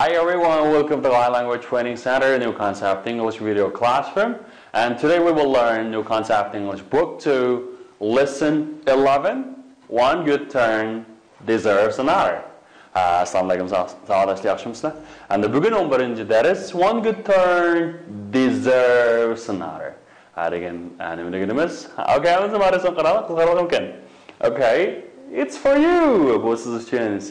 Hi everyone, welcome to Live Language Training Center, New Concept English Video Classroom. And today we will learn New Concept English Book 2, Lesson 11, One Good Turn Deserves Another. Uh, Assalamu alaikum, sağdaşlar, yaxshimizlar? And bugun 11 ders, One Good Turn Deserves Another. Nima deganimiz? Okay, it's for you. Bu siz uchun.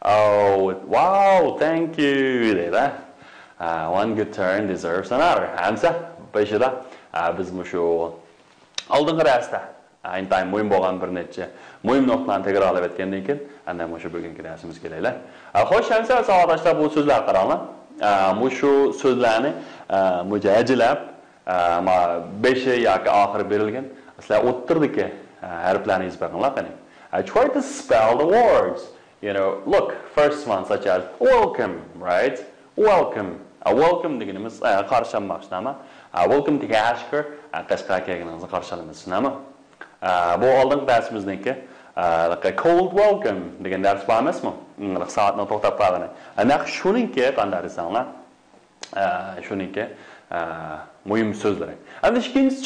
Oh, wow, thank you deydi. Uh, one good turn deserves another. ansa beshida uh, biz shu oldingi darsda intayin uh, muhim bo'lgan bir necha muhim nuqtalarni takrorlab o'tgandan keyin andan shu bugungi darsimizga kelaylik. Xo'sh, uh, hamsa savoldoshlar bu so'zlar qaranglar. Bu uh, shu so'zlarni mujajilab ma beshi yoki oxiri berilgan. Sizlar o'ttirdiki harflarni ezber qilinglar qani. Try to spell the words. You know, look, first one such as welcome, right? Welcome. A welcome дегеніміз қаршалмақ шынама. Welcome деген әшкір қашқа келгеніңізді қаршалымыз шынама. Бұл алдың дәрісіміздіңкі cold welcome деген дәріс бар емес мұ? Сағатына тоқтап қалғаны. Uh, нақ шуныңке қандары саңла, uh, шуныңке uh, мұйым сөздері. Әнді шкенсі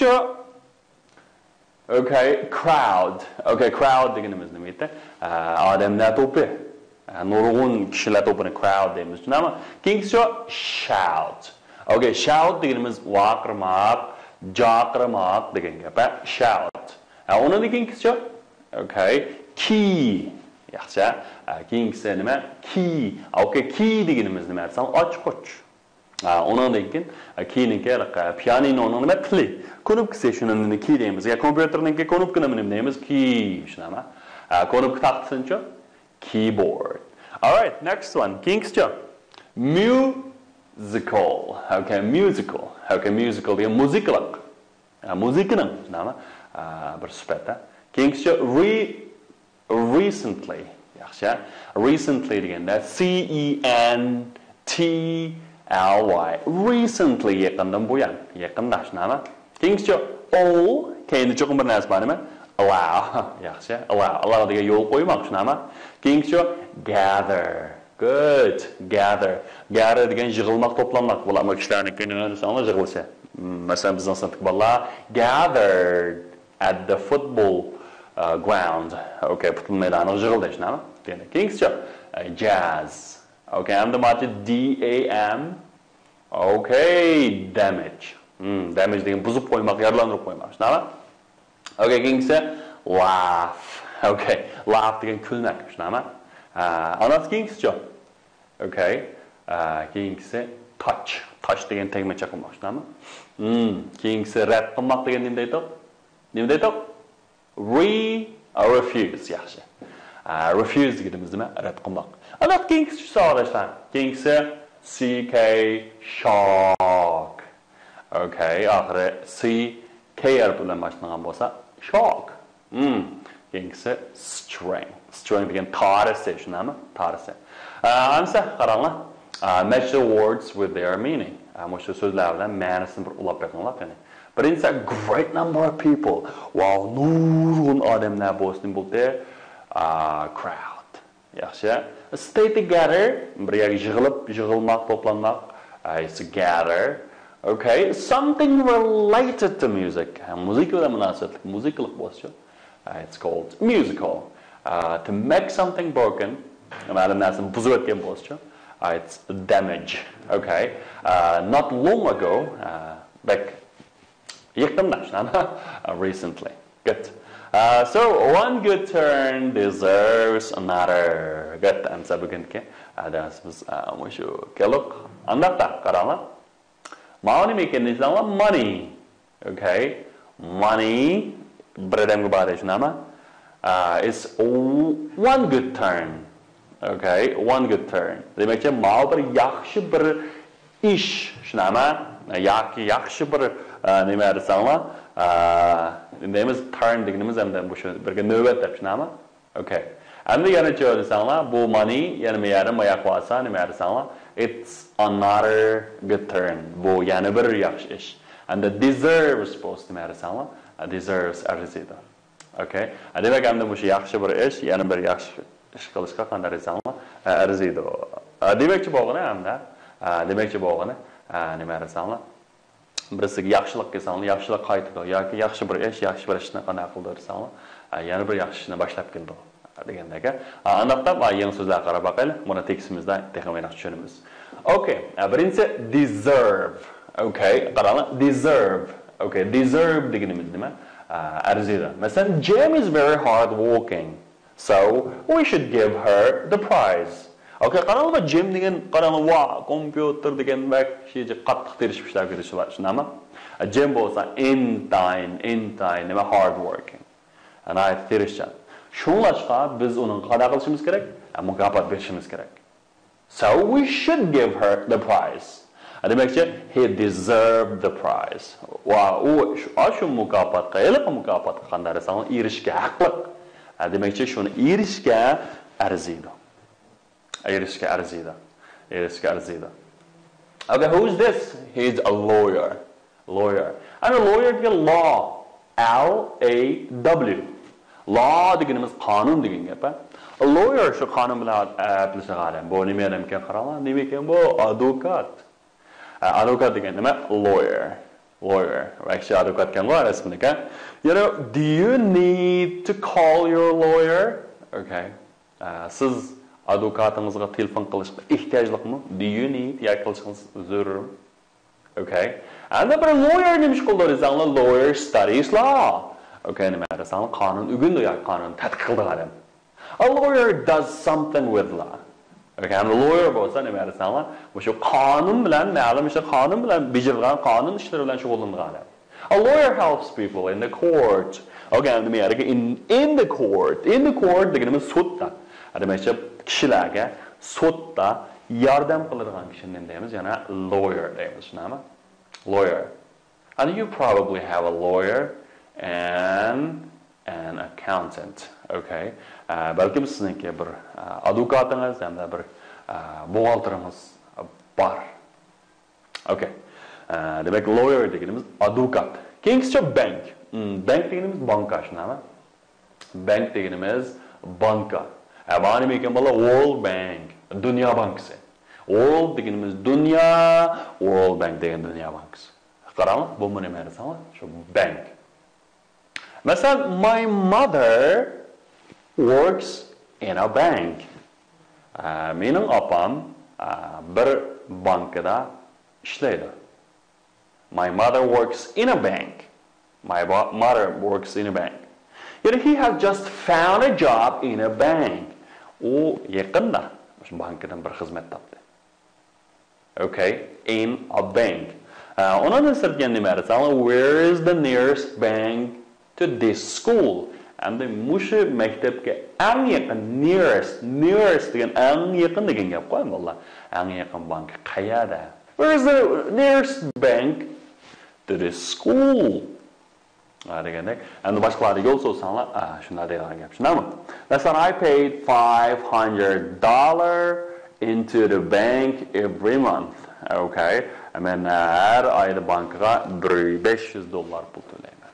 Okay, crowd. Okay, crowd deganimiz nima edi? Odamlar to'pi. Nurg'un kishilar to'pini crowd deymiz. Tushunami? Keyingisi shout. Okay, shout deganimiz vaqirmoq, joqirmoq degan gap. Shout. Undan keyingisi okay, key. Yaxshi. Keyingisi nima? Key. Okay, key deganimiz nima? Ochqich. Ondan keyin keyingi pianinoni nima tili konubkisi shuni key deymiz ya kompyuterniki konubkini nima deymiz key shunaqa konubka taqtisinchi keyboard. All right next one. Keyingisichi musical. Okay musical. Okay musical. degan muzikalik muzikaning shunaqa bir sifatda keyingisichi re recently. yaxshi recently deganda c e n t ly recently yaqindan buyon yaqinda shunaqa keyingisichi all? Keyingi cho'qim bir bor nima allow. yaxshi allow. Allow degan yo'l qo'ymoq shunaqa keyingisichi gather. Good. Gather. Gather degan yig'ilmoq to'planmoq bularni kishilarniki nima desanglar yig'ilsa masalan bizning sinfdagi bolalar gathered at the football uh, ground. okay futbol maydoniga yig'ildi shunaqa keyingisichi jazz Okay, I'm the machi D-A-M. Okay, damage. Hmm, damage degan buzib qo'ymoq, yaralantirib qo'ymoq. Shunaqa? Okay, keyingisi laugh. Okay, laugh degan kulmak, shunaqa? Anasi keyingisichi? Okay, keyingisi touch. Touch degan tegma chaqmoq, shunaqa? Hmm, keyingisi rad qilmoq degan nima deydi? Nima deydi? Re refuse, yaxshi. refuse deganimiz nima? Rad qilmoq. Ana keyingisi so'rashlar. Keyingisi CK shock. Okay, oxiri C K bilan boshlangan bo'lsa shock. Hmm. Keyingisi string. String degan tarisi, shunami? Tarisi. Uh, Amsa qaranglar. Uh, match the words with their meaning. Um, Mana shu so'zlar bilan ma'nosini bir ulab beringlar qani. Birinchisi great number of people. Wow, nurg'un odamlar bo'lsin bu uh, crowd. Yaxshi. Stay together. Birga yig'ilib. It's gather. Okay, something related to music. Music bilan munosabatli, musiqalik bo'lsa, it's called musical. Uh, to make something broken, ma'lum narsani buzib o'tgan bo'lsa, it's damage. Okay, uh, not long ago, uh, back recently. Good. Uh, so one good turn deserves another. Good. And so begin ke uh, ada sebus musyo uh, kelok anda ta karala maoni me ken isa money. Okay? Money. Bredem go bare nama. Uh It's one good turn. Okay? One good turn. De me ke mal bar yakshi bir ish nama. Yak yakshi bir nima arsanla uh deymiz turn deganimiz hamda bu birga navbat deb tushunami? Okay. Endi yana desanglar, bu money yana nima yarim oyoq bo'lsa, nima desanglar, it's another good turn. Bu yana bir yaxshi ish. And the deserves supposed nima desanglar, deserves arziydi. Okay. Demak, endi bu yaxshi bir ish, yana bir yaxshi ish qilishga qanday desanglar, arziydi. demoqchi bo'lgani hamda demoqchi bo'lgani nima desanglar birisiga yaxshilik qilsanglar yaxshilik qaytadi yoki yaxshi bir ish yaxshi bir ishni qanday qildi desanglar yana bir yaxshi ishni boshlab keldi degandagi aniqlab yangi so'zlar qarab boqaylik buni tekstimizda texnik tushunamiz okay birinchisi deserve. Okay qaranglar deserve. Okay deserve deganimiz nima arziydi masalan Jim is very hard working so we should give her the prize okay qaranglar Jim degan qaranglar va kompyuter degan shuncha qattiq terishib ishlab ketishlar shunami Jim bo'lsa intine intine nima hard working ana terishchan Shunlashqa biz uning qanday qilishimiz kerak? Mukofot berishimiz kerak. So we should give her the prize. Demakchi, he deserved the prize. Va u shu mukofotga, iliq mukofotga qanday desam, erishga haqli. Demakchi, shuni erishga arziydi. Irishka arzida. Irishka arzida. Okay, who is this? He's a lawyer. Lawyer. I'm a lawyer دیگه law. L-A-W. Law دیگه قانون دیگه پا. lawyer شو قانون بلا پلس غالم. بو نمیرم که خراما نمیکم بو advokat. Advokat دیگه نمه lawyer. Lawyer. Actually advokat کن lawyer اسم دیگه. You know, do you need to call your lawyer? Okay. Uh, advokatingizga telefon qilishga ehtiyojliqmi do you need yoki qilishingiz zarurmi okay and bir lawyer nima ish qildi desanglar lawyer studies law Okay, nima desam qonun o'rgandi yoki qonun tadqiq qildi adam. A lawyer does something with law. Okay, ham lawyer bo'lsa nima desamlar, o'sha qonun bilan, ma'lum o'sha qonun bilan bejirilgan qonun ishlari bilan shug'ullangan adam. A lawyer helps people in the court. Okay, nima in in the court. In the court deganimiz sudda. Demakchi kishilarga sudda yordam qiladigan kishini deymiz, yana lawyer deymiz, shunami? Lawyer. And you probably have a lawyer and an accountant. Okay. Uh, balkim sizniki bir uh, advokatingiz hamda bir uh, buxgalteringiz bor. Okay. Uh, demak lawyer deganimiz advokat. Keyingisicha bank. Mm, bank deganimiz banka shunami? Bank deganimiz banka. Va nima ekan World Bank, Dunyo bankisi. World deganimiz dunyo, World Bank degan dunyo bankisi. Qarang, bu nima desam, shu bank. Mesela my mother works in a bank. Uh, mening opam uh, bir bankada ishlaydi. My mother works in a bank. My mother works in a bank. Yet he has just found a job in a bank. U yaqinda shu bankadan bir xizmat topdi. Okay, in a bank. Uh, Ona nisbatan nima Where is the nearest bank to this school. And the maktabga eng yaqin nearest nearest degan eng yaqin degan gap qo'y valla. Eng yaqin bank qayerda? Where is the nearest bank to this school? Degandek endi boshqalarga yo'l so'zsanglar shunday deydigan gap tushunami masalan i paid 500 dollar into the bank every month okay? Men har uh, oyda bankga 500 dollar pul to'layman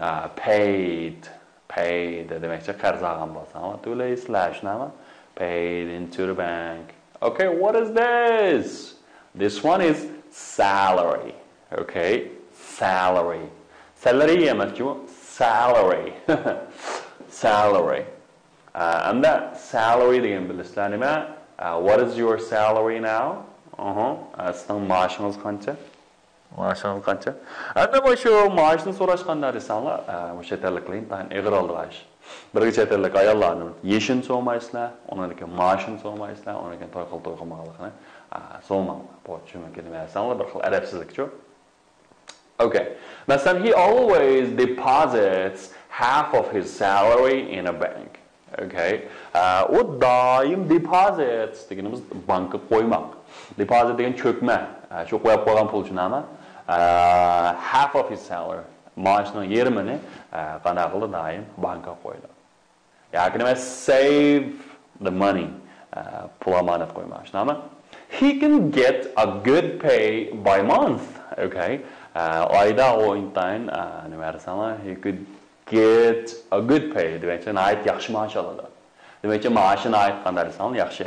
uh, paid paid demekçi qarz olgan bo'lsa to'laysizlar shunami paid into the bank. Okay what is this? This one is salary okay? Salary salary എന്നു salary. Salary. And that salary деген білесіздер ме what is your salary now? Uh -huh. uh, qancha маашыңыз qancha маашыңыз қанша анда ошо маашын сурашканда рисала ошо терликлин тайын эгир алдыраш бирге чет элдик аяллардын ешин соомайсыңар Okay. Masalan, he always deposits half of his salary in a bank. Okay. U doim deposits deganimiz bankka qo'ymoq. Deposit degan cho'kma. Shu qo'yib qo'ygan pul tushunami? uh, half of his salary yarımını uh, qanday qildi doim bankka qo'ydi yoki nima save the money uh, pul omonat qo'ymoq shunami he can get a good pay by month okay uh, oyda uh, nima desam he could get a good pay. Demakchi nihoyat yaxshi maosh oladi demakchi maoshini aytganda desam yaxshi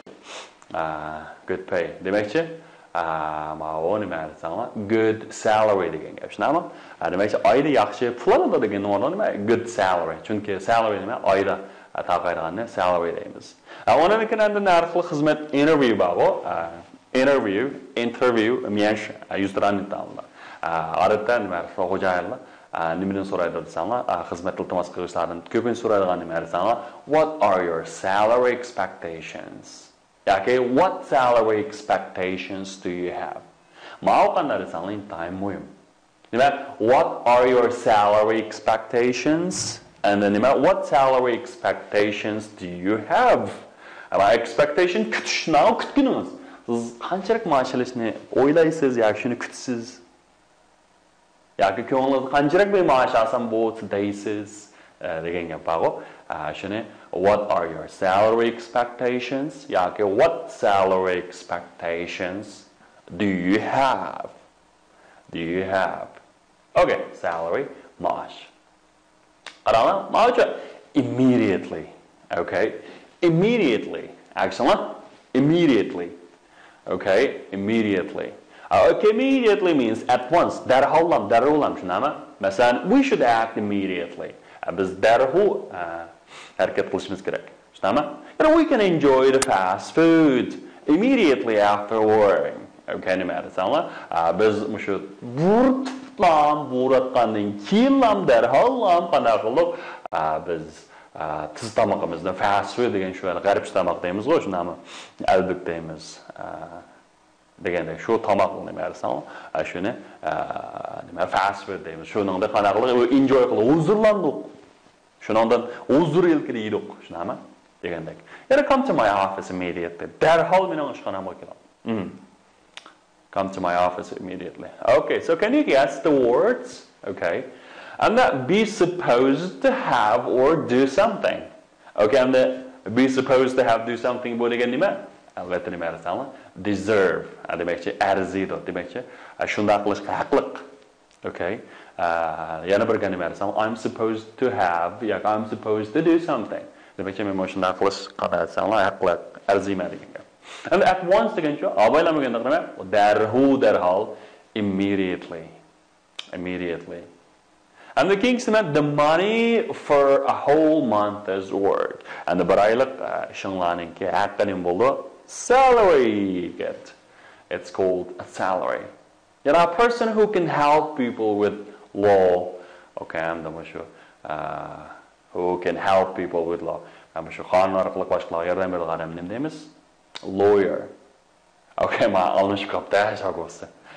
good pay. Demakchi mau nima aytsanglar good salary degan gap. Shunaqmi demakchi oyda yaxshi pul oladi degan o'rni nima good salary. Chunki salary nima? Oyda taqaydiganni salary deymiz. Undan keyin endi narxli xizmat interview borku interview interview men yuzdirani odatda nima xo'jayinlar nimadan so'raydi desanglar xizmat iltimos qilishlardan ko'pincha so'raydigan nima desanglar what are your salary expectations? Yoki what salary expectations do you have? Ma'u qanday desanglar intayin muhim nima what are your salary expectations? And then nima what salary expectations do you have? Ama expectation kutish kutganingiz siz qanchalik maosh olishni o'ylaysiz yoki shuni kutasiz яг кёнлэ ганжрагби маашасан бууц дейсис деген паго ашне what are your salary expectations? яг what salary expectations do you have? Do you have? okay salary maaş арана маача immediately okay immediately excellent immediately okay immediately. Uh, immediately means at once. Derhallam, derhulam shunami? Masalan, we should act immediately. Uh, biz derhu uh, harakat qilishimiz kerak. Shunami? We can enjoy the fast food immediately after work. Okay, nima desanlar? Biz mushu burtlam, qanday qilib biz tamog'imizni fast food degan shu g'arb tamoq ku, shunami? дегенде шу тамак немерсең шуну неме фас бердейбиз шуныңда кана кылып инжой кылып узурландык шуныңдан узур элкили идик шунама дегендек It come to my office immediately. Derhal менен ишканамга келем. Come to my office immediately. Okay, so can you guess the words? Okay. And that be supposed to have or do something. Okay, and the be supposed to have do something bu деген неме? Албетте неме? Deserve ah, demakchi arziydi demakchi shunday qilishga haqliq okay? Ah, yana bir nima desam i'm supposed to have i'm supposed to do something. Demakchi men mana shunday qilish qanday desanglar haqliq arziyman degan gap and at once degancha avaylamaganda nima darhu darhol immediately immediately. And the king said, the money for a whole month is worth. And the baraylık şınlanin ah, ki hakikaten buldu salary get. It's called a salary. You know, a person who can help people with law. Okay, I'm the mushu. Uh, who can help people with law. I'm sure ne demiş? Lawyer. Okay.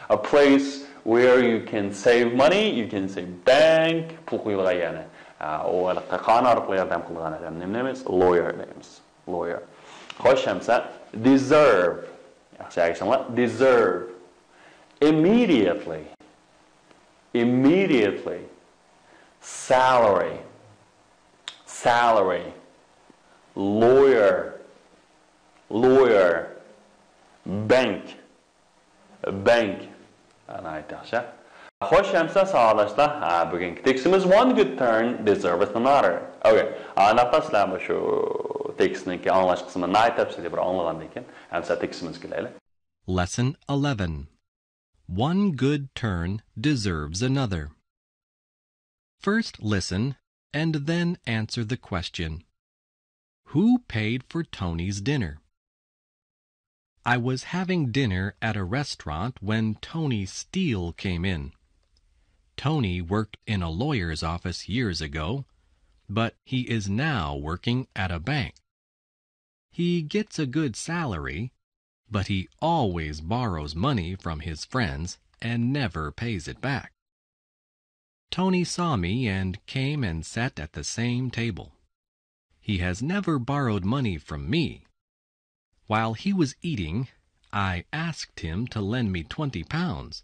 A place where you can save money, you can save bank, demiş? Lawyer demiş. Lawyer. Hoş hemse deserve. Yaxshi aytishinglar. Deserve. Immediately. Immediately. Salary. Salary. Lawyer. Lawyer. Bank. Bank. Ana aytashya. Xo'sh, hamsa sog'lashlar. Bugungi tekstimiz one good turn deserves another. Okay. Nafaslar shu hamsa tekstimiz kelaylik. Lesson 11. One good turn deserves another. First listen and then answer the question. Who paid for Tony's dinner? I was having dinner at a restaurant when Tony Steele came in. Tony worked in a lawyer's office years ago, but he is now working at a bank. He gets a good salary, but he always borrows money from his friends and never pays it back. Tony saw me and came and sat at the same table. He has never borrowed money from me. While he was eating, I asked him to lend me twenty pounds.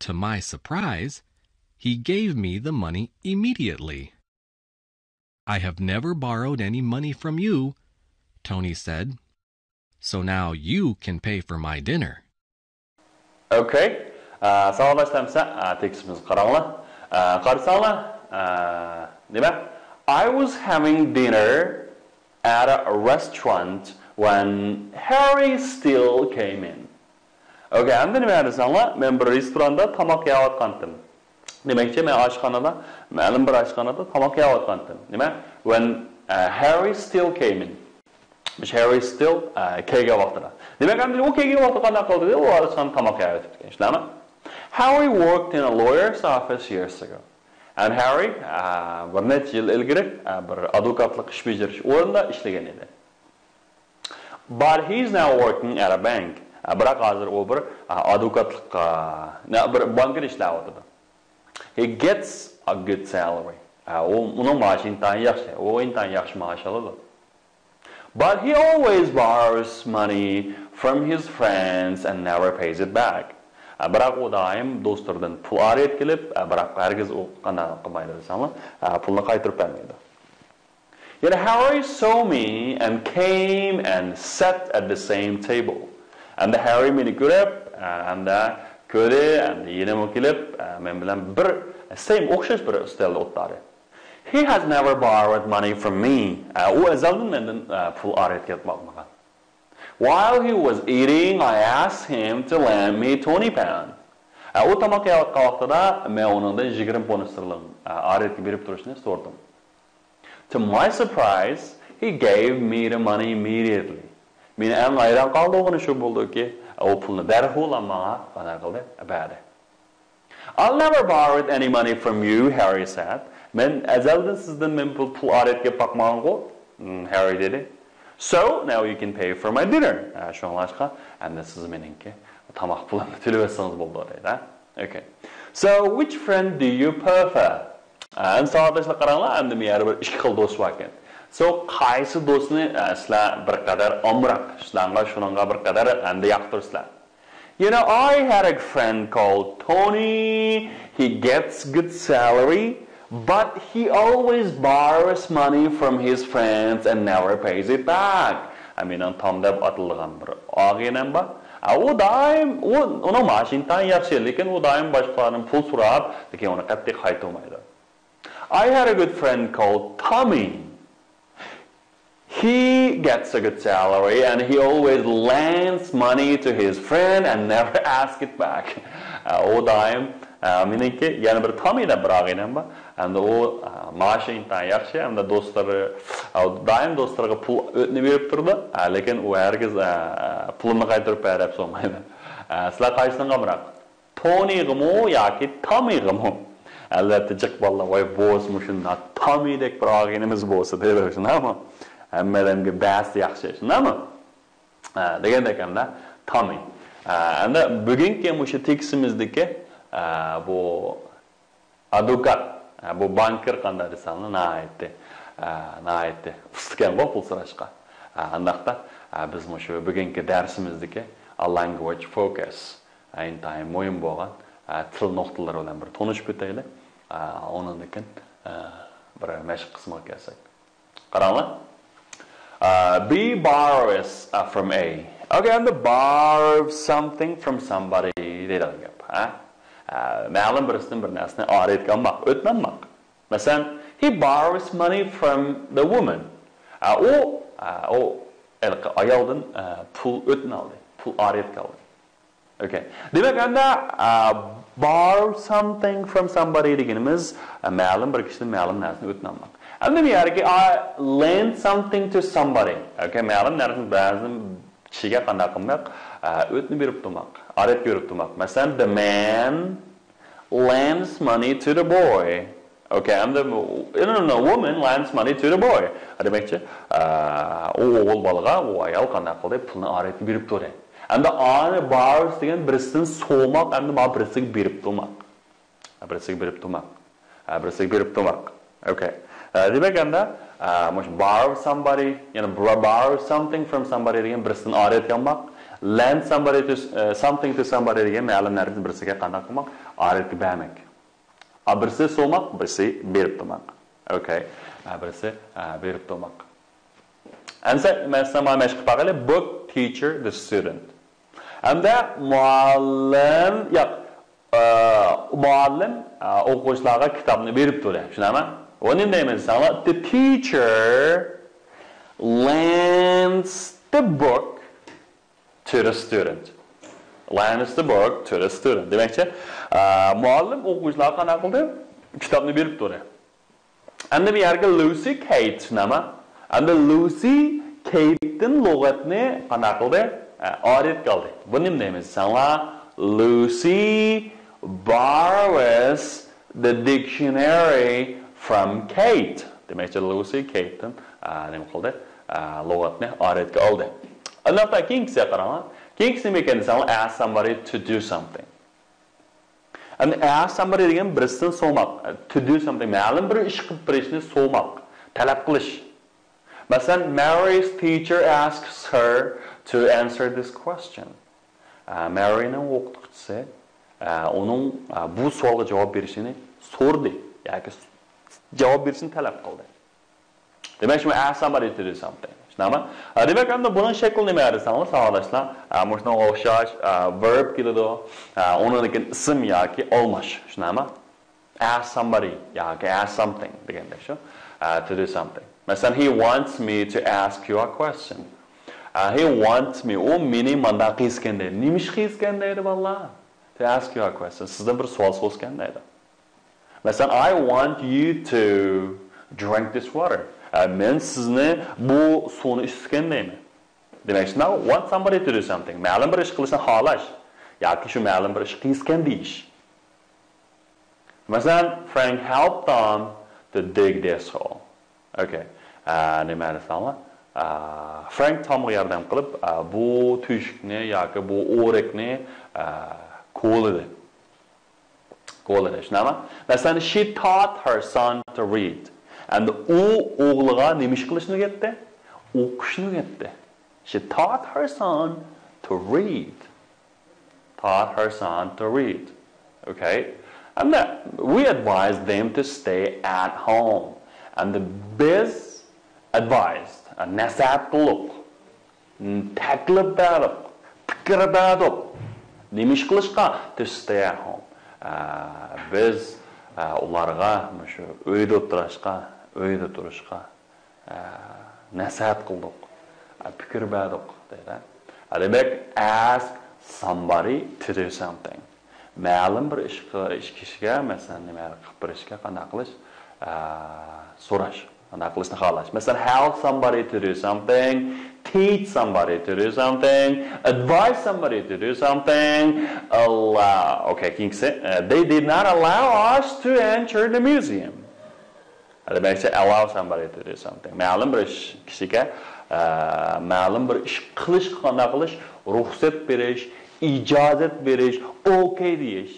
To my surprise, he gave me the money immediately. I have never borrowed any money from you, Tony said. So now you can pay for my dinner. Okay. Uh, Sağlaştamsa uh. Uh, nima? I was having dinner at a restaurant when Harry still came in. Okay, endi nima desanglar, men bir restoranda tamoq yeyotgandim. Demakchi, men oshxonada, ma'lum bir oshxonada tamoq yeyotgandim. Nima? When uh, Harry still came in. Harry still kelgan vaqtida. Demak, endi u kelgan vaqtda qanday qildi? U oshxonada tamoq yeyotib ekan, ishlami? Harry worked in a lawyer's office years ago. And Harry uh, bir necha yil ilgari uh, bir advokatlik ish bajarish o'rnida ishlagan edi. But he's now working at a bank. Biroq hozir u bir advokatlik bir bankda ishlayapti. He gets a good salary. U uning maoshi intayin yaxshi. U intayin yaxshi maosh oladi. But he always borrows money from his friends and never pays it back. бірақ ол да айым достардан пұл арет келіп бірақ әргіз ол қана қылмайды мысалы пұлын қайтарып бермейді Yet Harry saw me and came and sat at the same table. And Harry мені көріп, әнді көре, әнді енім келіп, мен білән бір, same, оқшаш бір үстелде отырды. He has never borrowed money from me. U azaldan mendan pul olib boqmagan. While he was eating, I asked him to lend me 20 pounds. U tamoq yeyotgan men uningdan 20 pond sterling olib berib turishni. To my surprise, he gave me the money immediately. Meni eng hayron qoldig'ini shu bo'ldiki, u pulni darhol menga? Berdi. I'll never borrow any money from you, Harry said. Men azaldan sizdan men pul pul olib boqmagan-ku, Harry dedi. So, now you can pay for my dinner. Shunlashqa, endi siz meningki tamoq pulini to'lab etsangiz bo'ldi dedi. Okay. So, which friend do you prefer? Savatashlar qaranglar, endi men yana bir ikki xil do'st ekan. So, qaysi do'stni sizlar bir qadar omroq, sizlarga shuningga bir qadar endi yoqtirsizlar. You know, I had a friend called Tony. He gets good salary, But he always borrows money from his friends and never pays it back. I mean, on Tom Deb atulgam 아미는 томдап атылган бир ак энем бар. А у дайым, уну машинтан яхшы, лекин у дайым башкалардан пул сурап, лекин уну катты кайтылмайды. I had a good friend called Tommy. He gets a good salary and he always lends money to his friend and never asks it back. Uh, у дайым meniki yana bir Tommy bir og'aynam bor. Endi u maoshi intan yaxshi, hamda do'stlari doim do'stlariga pul o'tni berib turdi, lekin u hargiz pulni qaytarib berib so'maydi. Sizlar qaysini qamroq? Tony'gimi yoki Tommy'gimi? albatta jiq bolalar voy bo'smi shunda tomidek bir og'inimiz bo'lsa deydi shundaqmi hammalarga bas yaxshi shundaqmi degan ekanda tomi endi bugungi o'sha tekstimizniki бу адукат бу банкир кандай десаңны наайты наайты ыстыкен го бул сурашка андакта биз мушу бүгүнкү дәрсимиздики language focus айынтайын моюн тіл тил ноктолору менен бир тонуш бүтөйлү анан экен бір мәшик кысмак келсек караңлар B borrows from A. Okay, and the borrow something from somebody. They don't get. Huh? Ma'lum birisidan bir narsani olib maq, o'tmamaq. Masalan, he borrows money from the woman. U u ayoldan pul o'tin oldi, pul olib oldi. Okay. Demak, anda borrow something from somebody deganimiz ma'lum bir kishidan ma'lum narsani o'tmamak. Endi bu yerga lend something to somebody. Okay, ma'lum narsani ba'zi kishiga qanday qilmoq, o'tni berib turmoq, berib turmoq. Masalan, the man lends money to the boy. Okay, and the no, no, woman lends money to the boy. Demakchi, u o'g'il bolaga u ayol qanday qildi, pulni olib berib turadi. Endi ani borrows degan birisidan so'moq, endi ma birisiga berib turmoq. Birisiga berib turmoq. Birisiga berib turmoq. Okay. demak endi mush borrow somebody, know, borrow something from somebody degan birisidan olib kelmoq, lend somebody to uh, something to somebody degan ma'lum narsani birisiga qanday qilmoq, olib bermak. Birisi so'moq, birisi berib turmoq. Okay. Birisi berib turmoq. Men sizga mashq qilib book teacher the student. Hamda muallim, yo'q, muallim o'quvchilarga kitobni berib turadi. Uni neyman sana? The teacher lends the book to the student. Lends the book to the student. Demekçi, muallim o'quvchilarga qanaqa qildi? Kitobni berib turdi. Endi bu Lucy Kate nima? Endi Lucy Kate'dan lug'atni qanaqa qildi? Orit qildi. Bu nima deymiz? Lucy borrows the dictionary from Kate. Demekçi Lucy Kate'dan nima qildi? Lug'atni oritga oldi. Another keyingisiga qarang. Keyingisi nima ask somebody to do something. And ask somebody degan birisidan so'mak, to do something, ma'lum bir ish qilib berishni so'mak, talab qilish. Masalan, Mary's teacher asks her to answer this question. Mary'ning o'qituvchisi uning bu savolga javob berishini so'rdi yoki javob berishini talab qildi. Demak, shu ask somebody to do something. Shunaqa? Demak, endi buning shakli nima desangiz, savolashlar, mana o'xshash verb keladi, uniki ism yoki olmash. Shunaqa? Ask somebody yoki ask something deganda. To do something. Masalan, he wants me to ask you a question. He wants me, u meni manda qiyisganda, nima ish qiyisganda edi vallah? To ask you a question. Sizdan bir savol so'raganda edi. Masalan, I want you to drink this water. E, men sizni bu suvni ichgandayman demak now want somebody to do something. Ma'lum bir ish qilishni xohlash. Yoki shu ma'lum bir ish qilgan deyish. Masalan frank helped tom to dig this hole. Okay e, nima desamlar frank tomga yordam qilib e, bu teshikni yoki bu o'rikni ko'lidi ko'lidi shunaqa masalan she taught her son to read. Әнді о оғылыға неміш қылышыны кетті? Оқышыны кетті. She taught her son to read. Taught her son to read. Okay? And that we advise them to stay at home. And the best advice, нәсәп қылып, berib бәріп, пікір қылышқа, to stay at home. Uh, Біз оларға o'tirishga uyda turishga nasihat qildik fikr berdik deydi demak ask somebody to do something ma'lum bir ish ish kishiga masalan nima qilib berishga qanday qilish so'rash qanday qilishni xohlash masalan help somebody to do something teach somebody to do something advise somebody to do something allow okay keyingisi they did not allow us to enter the museum Demek ki allow somebody to do something. Ma'lum bir ish kishiga ma'lum bir ish qilish qanday qilish, ruxsat berish, ijozat berish, okay deyish.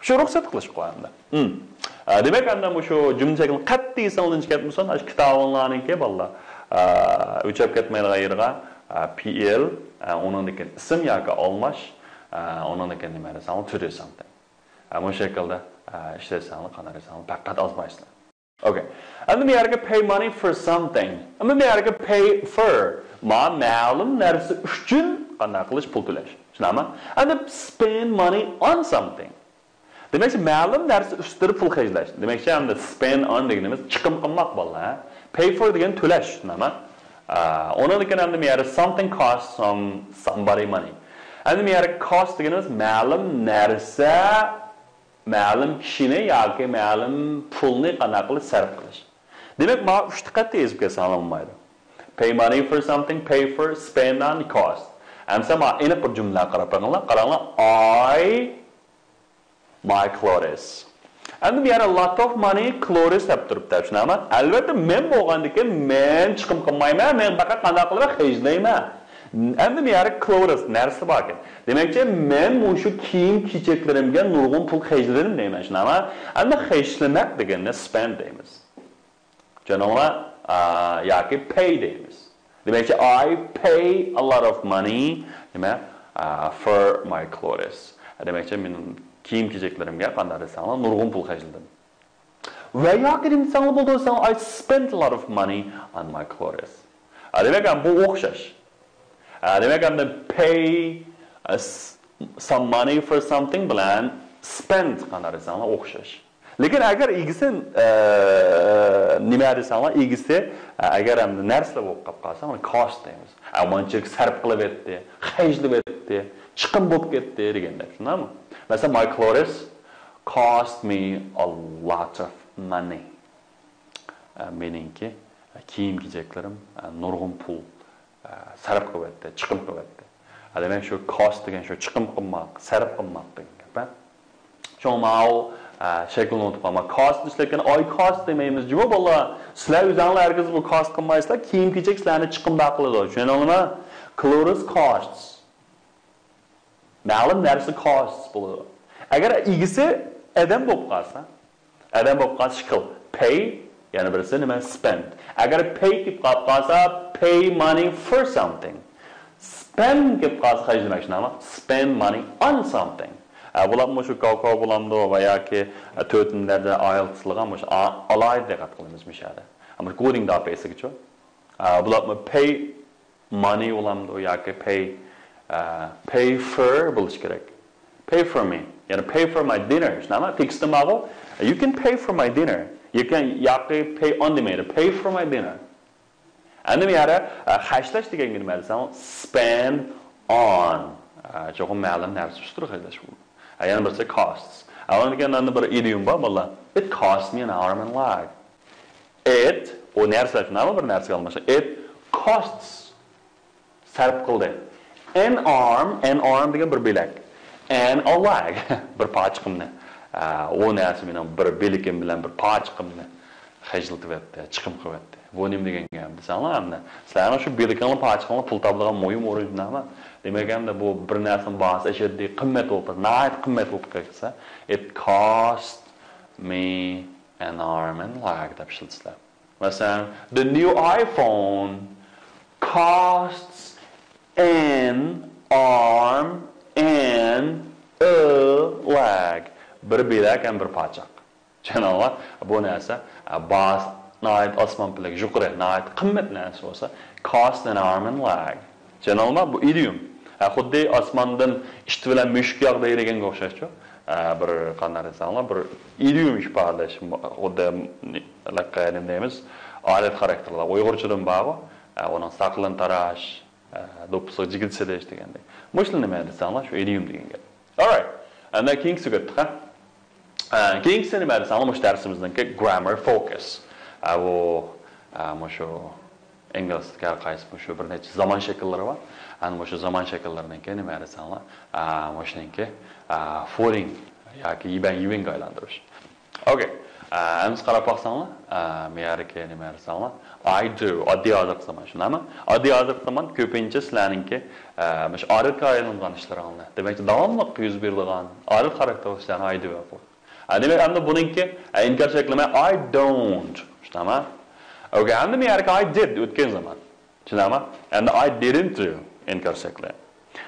Shu ruxsat qilish qo'yanda. Demak, anda shu jumla qat'iy sanlanishga ketmasin, shu kitoblarniki balla. O'chab ketmaydigan yerga PL uningdagi ism yoki olmash, uningdagi nima desam, do something. Bu ishlasangiz, qanaqa desangiz, faqat ozmaysizlar. Okay. And then we had to pay money for something. And then we had to pay for ma ma'lum narsa uchun qanday qilish pul to'lash. Tushunami? And then spend money on something. Demak, ma'lum narsa ustida pul xarjlash. Demak, endi spend on deganimiz chiqim qilmoq bo'ladi. Pay for degan to'lash, tushunami? Endi bu yerda something costs some somebody money. Bu yerda cost deganimiz ma'lum narsa ma'lum kishini yoki ma'lum pulni qanaqa qilib sarf qilish. Demak mana uchta qatda yozib kelsam bo'lmaydi. Pay money for something pay for spend on cost. Amsa mana aniq bir jumla qarab qaranglar qaranglar i my clothes. Endi bu yerda lot of money clothes deb turibdi. Tushunaman. Albatta men bo'lgandan keyin men chiqim qilmayman men faqat qanaqa qilib hejlayman yerda clothes narsa bor ekan demakchi men shu kiyim kechaklarimga nurg'un pul hajladim deyman shunaqa endi hajlamak deganda spend deymiz janoblar yoki pay deymiz demakchi i pay a lot of money nima for my clothes. Demakchi men kiyim kechaklarimga qanday desanglar nurg'un pul hajladim va yoki desanglar bo'ldi desanglar i spent a lot of money on my clothes. Demak bu o'xshash demak endi pay some money for something bilan spend qanday desanglar o'xshash. Lekin agar igisi nima desanglar igisi agar endi narsalar bo'lib qolib qolsa uni cost deymiz. Amonchilik sarf qilib etdi hajlib etdi chiqim bo'lib ketdi deganda tushunarmi? Masalan my clothes cost me a lot of money. Meningki kiyim kechaklarim nurg'un pul. Sarf qilib etdi chiqim qilib etdi demak shu cost degan shu chiqim qilmoq sarf qilmoq degan gap shu mau shaklni unutib qolma cost ishlatgan oy cost demaymiz juma bola sizlar o'zinglargiz bu cost qilmaysizlar kiyim kechak sizlarni chiqimda qiladi tushundingmi clothes costs. Ma'lum narsa costs bo'ladi agar igisi adam bo'lib qolsa adam bo'lib qolsa shikil pay Yani birisini spend. Agar pay kelib qolib pay money for something. Spend kelib qolsa haj demak shunaqmi? Spend money on something. bulamı şu kakao bulamdı veya ki tötünlerde ayıltılığa mı alay dikkat kılımız mişade. Ama recording daha peysi geçiyor. Bulamı pay money bulamdı ya ki pay pay for buluş gerek. Pay for me. Yani pay for my dinner. Şuna ama fixtim. You can pay for my dinner. You can yoki pay on demaydi pay for my dinner endi yerda hashlash degan nima desam spend on cho'qim ma'lum narsa ustiga hashlash bu yana birisi costs. Avvalgidan bir idiom bor bular. It cost me an arm and leg. It o narsa nima bir narsa almasa. It costs sarf qildi. An arm, an arm degan bir bilak. And a leg bir pochqimni. O narsa bilan bir belikim bilan bir pochqimni hajlatib etdi, chiqim qilyapti. Bu nima degan gap? Desanlar, sizlarning shu bilikingni pochqimni pul topadigan mo'yim o'rin nima? Demaganda bu bir narsani bahsi ashaddiy qimmat bo'lib, nihoyat qimmat bo'lib ketsa, it cost me an arm and leg deb ishlatsizlar Masalan, the new iPhone costs an arm and a leg. bir bedak bir pochoq janobat bu narsa bas nihoyat osmonpilik yuqori nihoyat qimmat narsa болса cost an arm and leg janobat bu idiom xuddi osmondan ishti bilan mushuk yoq deydiganga o'xshashchu bir бір desanglar bir idiom ifodalash xuddi nima deymiz odat xarakterlar uyg'urchadan оның сақылын тараш допусқа дегендей мышл неме десаңлар шу идиом дегенге анда undan keyingisi ketdik keyingisi nima desanglar mush darsimizdanki grammar focus. Bu shu inglizga qaysi shu bir necha zamon shakllari bor ana o'sha zamon shakllarininki nima desanglar o'shaniki foring yoki yibang yuvingga aylantirish okey endi qarab boqsanglar bu yerga nima desanglar i do oddiy hozirgi zamon shunami oddiy hozirgi zamon ko'pincha sizlarninki shu odatga aylangan ishlaringlar demak davomli yuz berilgan odat xarakterli ishlarni i do demak endi buniki inkor shaklima i don't shunami okay endi bu yerga i did o'tgan zaman tushunami endi i didn't do incorrectly.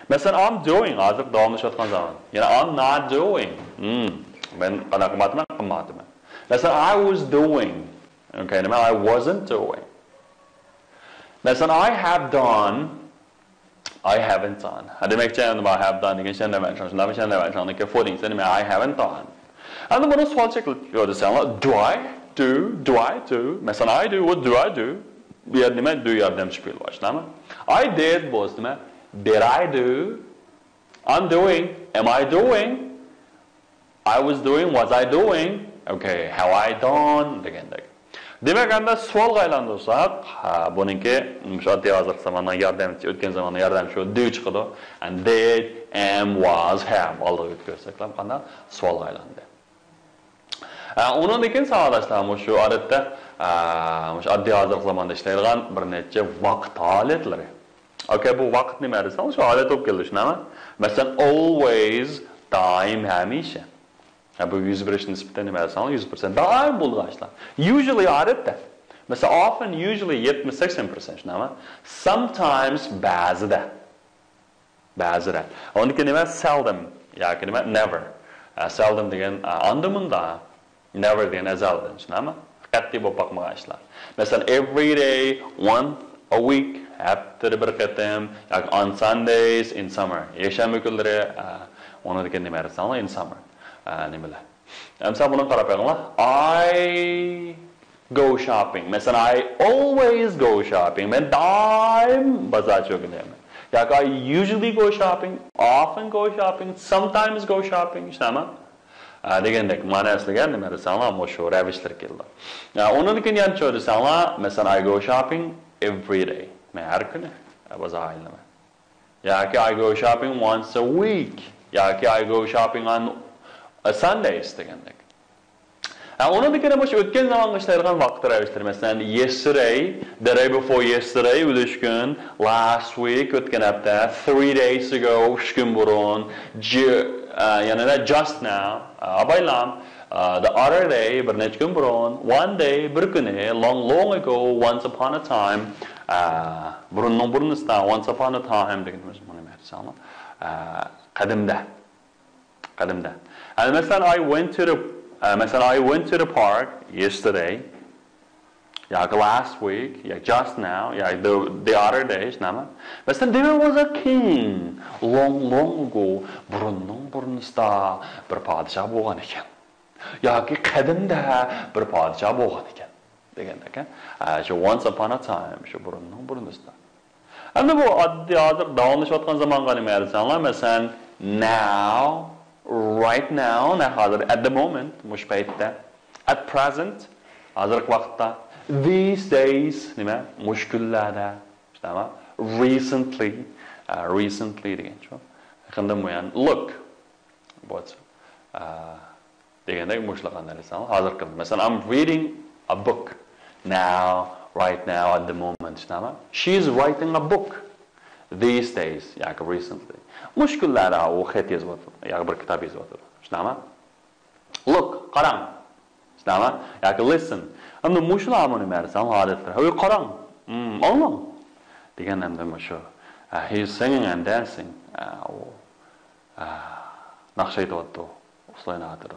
Mesela I'm doing hozir davomlashayotgan zaman. Yana I'm not doing. Hmm. Men qanaqa qilmadimman, qilmadimman. Mesela I was doing. Okay, nima I wasn't doing. Mesela I have done I haven't done. Demakchi nima I have done degan shunday ma'no. Nima fording nima I haven't done. Buni savol shaklida desanglar, do I do? Do I do? Mesela I do, what do I do? Bu yer nima do yordamchi fe'l boshlanami? I did was nima? Did I do? I'm doing. Am I doing? I was doing. Was I doing? Okay, have I done? degandek. Demak, anda savolga aylantirsak, ha, buniki o'sha oddiy hozir zamondan yordamchi, o'tgan zamonda yordamchi do chiqadi. And did, am, was, have oldiga o'tkazsak, qanday savolga aylandi. Hə, Ondan da ikinci sağdaşlarım şu adətdə hə, şu adli hazırlıq zamanında işləyilən bir neçə vaxt alətləri. Okay, bu vaxt nədir? Sən şu alət olub gəlir şuna. Hə? Məsələn, always, daim, həmişə. Yəni bu 101 nisbətən nədir? Sən 100% daim bulğaçlar. Usually adətdə. Mesela often, usually 70-80% şuna. Sometimes, bəzidə. Bəzidə. Onun kimi seldom, yəni never. Uh, seldom deyilən uh, anlamında never degan azaldan, shunami? Qat'iy bo'lib boqmagan ishlar. Masalan, every day, one a week, haftada bir qatam yoki on Sundays in summer. Yakshanba kunlari uni degan nima desanglar in summer. Nimalar? Mesela buna qarab baxыңlar. I go shopping. Mesela I always go shopping. Men daim bazar gidiyorum. Ya I usually go shopping, often go shopping, sometimes go shopping, İşte degandek ma'nosiga nima desanglar shu ravishlar keldi keyin yana cho desanglar masalan i go shopping every day. Men har kuni bozor aylanaman yoki i go shopping once a week. Yoki i go shopping on sundays degandek bir kere başı ötken zaman işlerden vakti ravishlar. Mesela yesterday, the day before yesterday, üç gün, last week, ötken hafta, three days ago, üç gün burun, Uh, yani da just now, uh, abaylam, uh, the other day, bir burun, one day, bir long long ago, once upon a time, burunun burunusda, once upon a time deganimiz bunu mersana. Qadimda. Qadimda. And mesela I went to the uh, I went to the park yesterday. like last week, like just now, like the, the other days, nama. Mesela there was a king long long ago, burundan burunsta bir padişah bo'lgan ekan. yoki qadimda bir podshoh bo'lgan ekan degan ekan. Uh, shu once upon a time, shu burundan burunsta. Endi bu adı oddiy hozir davomlashayotgan zamonga nima aytsanlar, masalan, now, right now, na hozir at the moment, mush at present, hozirgi vaqtda these days 里面 مشكلة tamam recently uh, recently деген чо кандай моян look вот дегендей мушлаган нерсе азыркы Mesela, I'm reading a book now right now at the moment tamam she writing a book these days Yeah, recently. мушкиллара у хет язып отыр яки бир китап язып отыр шунама look караң шунама listen. Mushularni nima desam odatlar ey qarang anglang deganda shu he is singing and dancing u naqsha aytyapti uxlayapti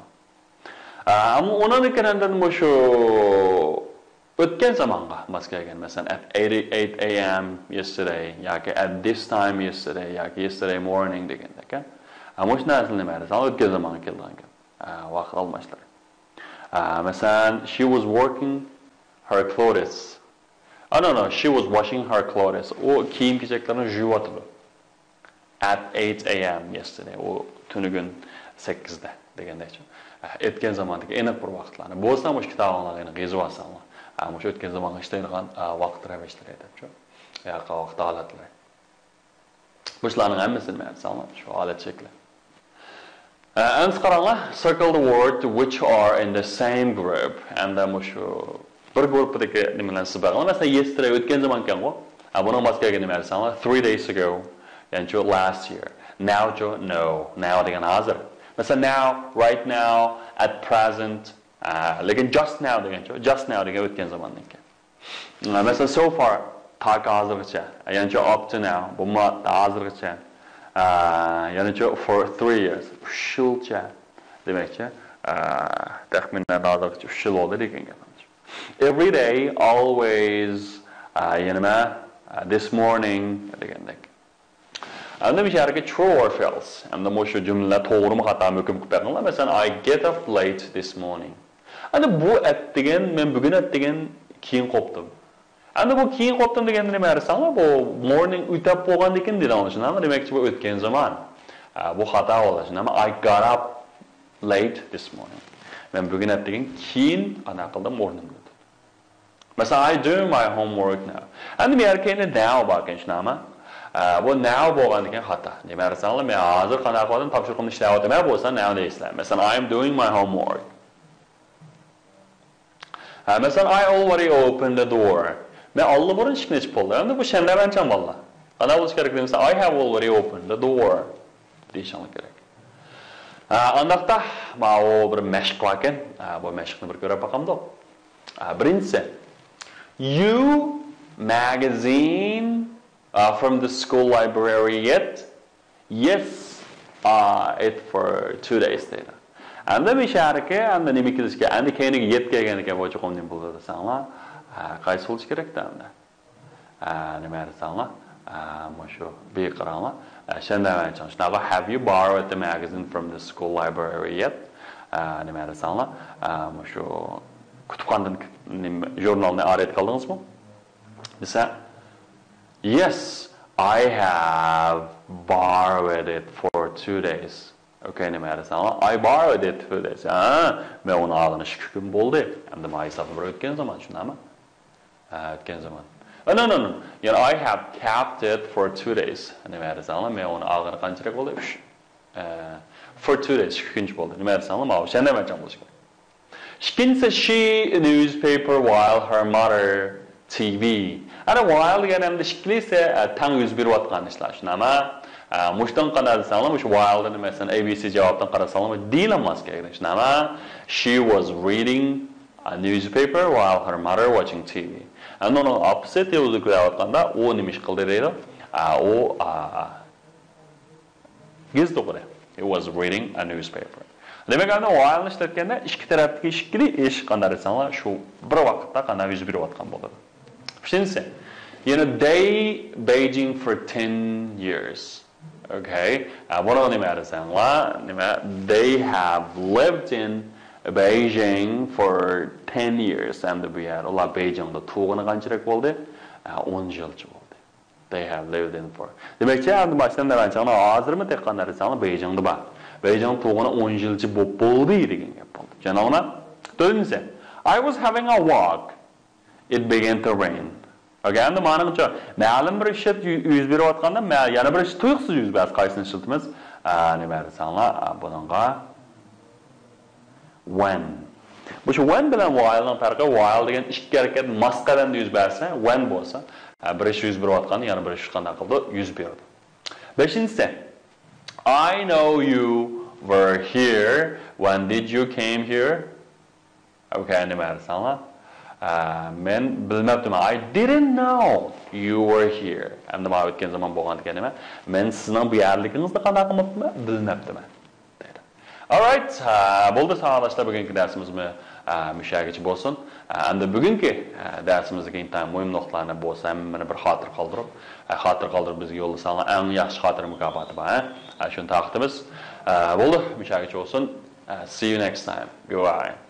ammo undan keyin shu o'tgan zamonga mos kelgan masalan at 8 a.m. yesterday yoki at this time yesterday yoki yesterday morning deganda ekan ana shu narsani nima o'tgan zamonga kelgan ekan vaqt Um, uh, مثلا she was working her clothes. Oh no no she was washing her clothes. Oh, o kiyim kechaklarini yuvatdi. at 8 a.m. yesterday O tunugun 8da degandachi eh, o'tgan zamondagi aniq bir vaqtlarni bo'lsa mush kitoblarni yozib olsanlar o'tgan eh, zamonga ishlaydigan eh, vaqt ravishlar aytyapti Yaqa vaqt holatlar bularning hammasini men aytsanlar shu holat shakli Uh, endi qaranglar circle the word which are in the same group. And shu bir guruhdagi nimalarni sibag'lar masalan yesterday o'tgan zaman ekan-ku buni moskvaga nima aytsanlar three days ago ya'ni shu last year. Now chu no. Now degan hozir masalan now right now at present ah, lekin just now degancha just now degan o'tgan zamondan keyin ah, masalan so far tak hozirgacha ah, ya'ni up to now bu hozirgacha ya'ni for three years uch yilcha demakchi taxminan hozirgacha uch yil bo'ldi degan gap every day always nima this morning degandek Anda bir şarkı true or false. Anda bu şu cümle doğru mu hata mı hüküm kupakınlar. Mesela I get up late this morning. Anda bu ettigen, men bugün ettigen keyin qopdim. Anda bu keyin qopdim deganda nima dersanglar, bu morning uytab bo'lgan ekan dedi anlaşılama. Demakchi bu o'tgan zaman. Bu xato bo'ldi Nima I got up late this morning. Men bugun ettigen keyin ana qildim morning masalan I do my homework now. endi bu yerkeni now bo'lgan shunaqa. bu now bo'lgan ekan xato. Nima dersanglar, men hozir qanaqa qildim, topshiriqimni ishlayapman bo'lsa now deysizlar. masalan I am doing my homework. masalan I already opened the door. Men allıburun işkiniz poldu. Hem de bu şemre ben çam valla. Ana bu gerek mesela I have already opened the door. Deyişanlık gerek. Andaqda ma o bir meşq varken, bu meşqni bir ko'rib bakamda. Birinchisi, you magazine uh, from the school library yet? Yes, uh, it for two days later. Анда бишарке, анда неме килишке, анда кайниги yet kelgan ekan bo'yicha qomning bo'ldi desanglar, qaysi bo'lishi kerakda unda? Nima desanglar? Mana shu beqaranglar. Shunda shunaqa have you borrowed the magazine from the school library yet? nima desanglar shu kutubxonadan jurnalni oyat qildingizmi desa yes I have borrowed it for two days okay nima desanglar I borrowed it two days men uni olganish ikki kun bo'ldi endi man hisobni bir o'tgan zaman shundaymi uh, Genzaman. Oh, no, no, no. You know, I have kept it for two days. i arasana me onu ağına kancırak oluyormuş. For two days, şükünç oldu. Nime arasana ma avşen demen can buluşma. Shkin says she newspaper while her mother TV. And while genemde Shkin ise tang 101 watt kanışlar. Ama муштан қарасалымыш Wilde'ны мәсәлән ABC жауаптан қарасалымы диленмәс керек. Шнама she was reading a newspaper while her mother watching TV. And uni opposite o'zi ko'rayotganda u nima ish qildi deydi u gazeta o'qidi he was reading a newspaper. Demak endi while'ni ishlatganda ikki tarafdagi ishkili ish qanday desanglar shu bir vaqtda qanday yuz berayotgan bo'ladi uchinchisi yana they beijing for 10 years. Okay? Buni nima desanglar nima they have lived in beijing for 10 years endi bu yer ular beyjingda tug'ini qanchalik bo'ldi 10 yilcha bo'ldi they have lived in for. Demakchi, endi boshdan demanchani hozirmi teqqan narsani Beijingda bor. Beijing tug'ini 10 yilchi bo'lib bo'ldi degan gap bo'ldi. Janoqlar, to'rtinchisi, I was having a walk. It began to rain. Okay, endi manimcha, ma'lum bir ish yuz berayotganda, yana bir ish tuyuqsiz yuz beradi. Qaysini ishlatamiz? Nima desanlar, buningga when. Bu shu when bilan while'ning farqi while degan ikki harakat masqadan yuz bersa when bo'lsa bir ish yuz berayotganda yana bir ish qanday qildi yuz berdi beshinchisi I know you were here. When did you came here? Okay nima desanlar men bilmabdiman I didn't know you were here. Endi mana o'tgan zamon bo'lgandan nima men sizning bu yerligingizni qanday qilmabdiman bilmabdiman Alright, bo'ldi sağolashlar bugungi darsimizni mushagichi bo'lsin. Endi bugungi darsimizga intan muhim nuqtalarni bo'lsa, mana bir xotir qoldirib, xotir qoldirib bizga yo'llasanlar, eng yaxshi xotir mukofoti bor, ha? Shuni taqdimiz. Bo'ldi, mushagichi bo'lsin. See you next time. Goodbye.